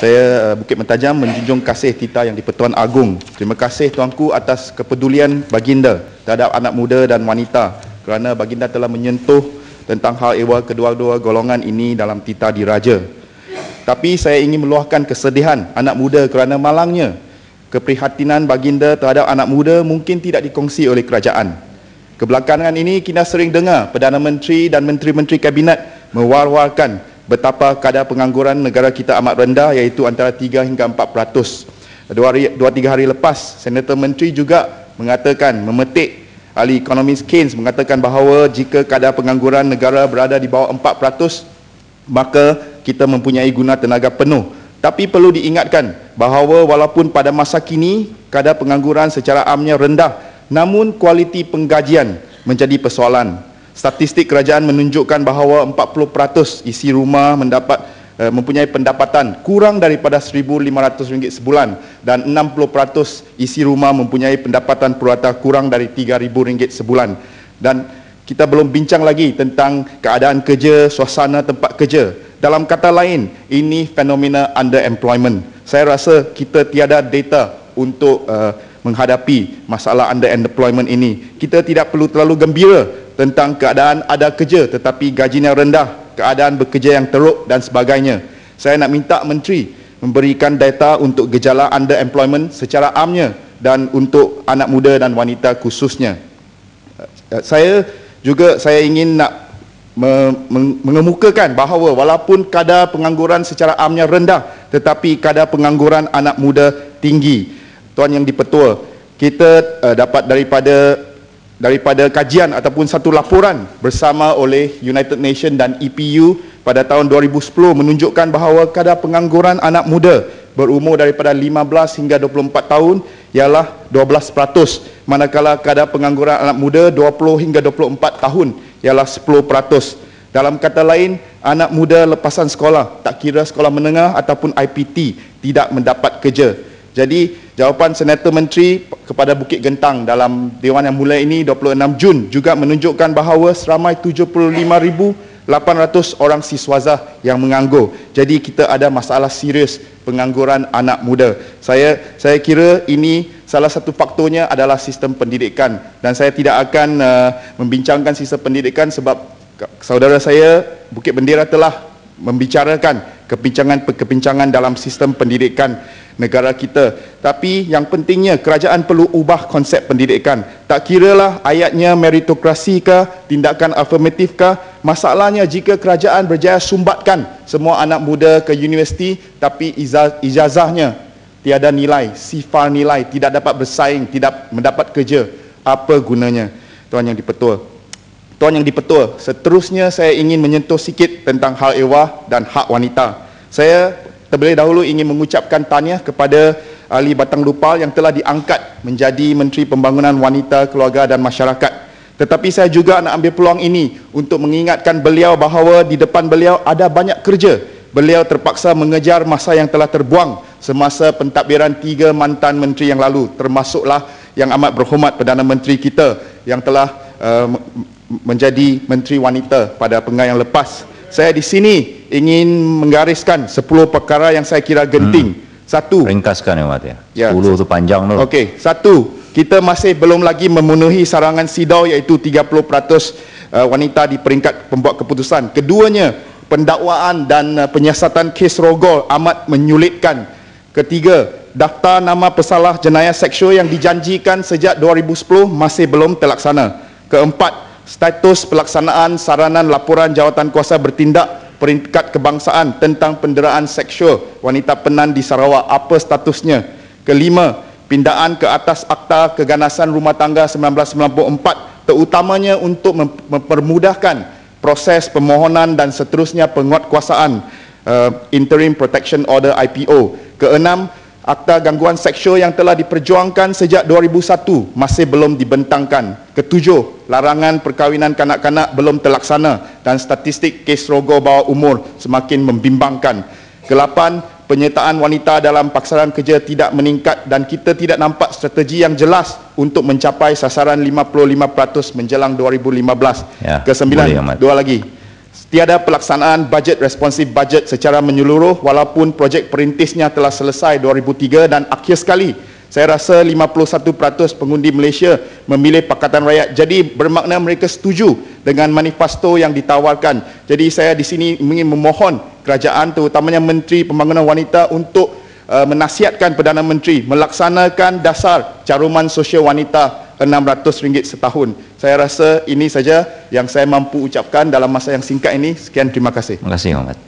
Saya uh, Bukit Mentajam menjunjung kasih Tita yang di-Pertuan Agong. Terima kasih tuanku atas kepedulian baginda terhadap anak muda dan wanita kerana baginda telah menyentuh tentang hal ehwal kedua-dua golongan ini dalam Tita Diraja. Tapi saya ingin meluahkan kesedihan anak muda kerana malangnya keprihatinan baginda terhadap anak muda mungkin tidak dikongsi oleh kerajaan. Kebelakangan ini kita sering dengar Perdana Menteri dan Menteri-Menteri Kabinet mewar-warkan betapa kadar pengangguran negara kita amat rendah iaitu antara 3 hingga 4 peratus. Dua, tiga hari lepas, Senator Menteri juga mengatakan, memetik ahli ekonomis Keynes mengatakan bahawa jika kadar pengangguran negara berada di bawah 4 peratus, maka kita mempunyai guna tenaga penuh. Tapi perlu diingatkan bahawa walaupun pada masa kini kadar pengangguran secara amnya rendah, namun kualiti penggajian menjadi persoalan statistik kerajaan menunjukkan bahawa 40% isi rumah mendapat uh, mempunyai pendapatan kurang daripada RM1,500 sebulan dan 60% isi rumah mempunyai pendapatan purata kurang dari RM3,000 sebulan dan kita belum bincang lagi tentang keadaan kerja, suasana tempat kerja. Dalam kata lain, ini fenomena underemployment. Saya rasa kita tiada data untuk uh, menghadapi masalah underemployment ini. Kita tidak perlu terlalu gembira tentang keadaan ada kerja tetapi gajinya rendah, keadaan bekerja yang teruk dan sebagainya. Saya nak minta menteri memberikan data untuk gejala underemployment secara amnya dan untuk anak muda dan wanita khususnya. Eh, saya juga saya ingin nak mengemukakan bahawa walaupun kadar pengangguran secara amnya rendah tetapi kadar pengangguran anak muda tinggi. Tuan yang dipetua, kita uh, dapat daripada daripada kajian ataupun satu laporan bersama oleh United Nations dan EPU pada tahun 2010 menunjukkan bahawa kadar pengangguran anak muda berumur daripada 15 hingga 24 tahun ialah 12% manakala kadar pengangguran anak muda 20 hingga 24 tahun ialah 10%. Dalam kata lain, anak muda lepasan sekolah, tak kira sekolah menengah ataupun IPT, tidak mendapat kerja. Jadi jawapan Senator Menteri kepada Bukit Gentang dalam Dewan yang mulai ini 26 Jun juga menunjukkan bahawa seramai 75,800 orang siswazah yang menganggur. Jadi kita ada masalah serius pengangguran anak muda. Saya saya kira ini salah satu faktornya adalah sistem pendidikan dan saya tidak akan uh, membincangkan sistem pendidikan sebab saudara saya Bukit Bendera telah membicarakan kepincangan-kepincangan dalam sistem pendidikan negara kita. Tapi yang pentingnya kerajaan perlu ubah konsep pendidikan. Tak kiralah ayatnya meritokrasi ke, tindakan afirmatif ke, masalahnya jika kerajaan berjaya sumbatkan semua anak muda ke universiti tapi ijazahnya tiada nilai, sifar nilai, tidak dapat bersaing, tidak mendapat kerja, apa gunanya? Tuan yang dipetua. Tuan yang dipetua, seterusnya saya ingin menyentuh sikit tentang hal ewah dan hak wanita. Saya Terlebih dahulu ingin mengucapkan tahniah kepada Ali Batang Lupal yang telah diangkat menjadi Menteri Pembangunan Wanita, Keluarga dan Masyarakat. Tetapi saya juga nak ambil peluang ini untuk mengingatkan beliau bahawa di depan beliau ada banyak kerja. Beliau terpaksa mengejar masa yang telah terbuang semasa pentadbiran tiga mantan menteri yang lalu termasuklah yang amat berhormat Perdana Menteri kita yang telah uh, menjadi Menteri Wanita pada penggal yang lepas saya di sini ingin menggariskan 10 perkara yang saya kira genting. Hmm. Satu. Ringkaskan ya, Mat. Ya. 10 tu panjang tu. Okey. Satu. Kita masih belum lagi memenuhi sarangan SIDAW iaitu 30% uh, wanita di peringkat pembuat keputusan. Keduanya, pendakwaan dan uh, penyiasatan kes rogol amat menyulitkan. Ketiga, daftar nama pesalah jenayah seksual yang dijanjikan sejak 2010 masih belum terlaksana. Keempat, status pelaksanaan saranan laporan jawatan kuasa bertindak peringkat kebangsaan tentang penderaan seksual wanita penan di Sarawak. Apa statusnya? Kelima pindaan ke atas akta keganasan rumah tangga 1994 terutamanya untuk mempermudahkan proses permohonan dan seterusnya penguatkuasaan uh, interim protection order IPO keenam Akta gangguan seksual yang telah diperjuangkan sejak 2001 masih belum dibentangkan. Ketujuh, larangan perkahwinan kanak-kanak belum terlaksana dan statistik kes rogo bawah umur semakin membimbangkan. Kelapan, penyertaan wanita dalam pasaran kerja tidak meningkat dan kita tidak nampak strategi yang jelas untuk mencapai sasaran 55% menjelang 2015. Ya, Kesembilan, dua lagi. Tiada pelaksanaan bajet responsif bajet secara menyeluruh walaupun projek perintisnya telah selesai 2003 dan akhir sekali saya rasa 51% pengundi Malaysia memilih Pakatan Rakyat. Jadi bermakna mereka setuju dengan manifesto yang ditawarkan. Jadi saya di sini ingin memohon kerajaan terutamanya Menteri Pembangunan Wanita untuk uh, menasihatkan Perdana Menteri melaksanakan dasar caruman sosial wanita RM600 setahun. Saya rasa ini saja yang saya mampu ucapkan dalam masa yang singkat ini. Sekian terima kasih. Terima kasih Muhammad.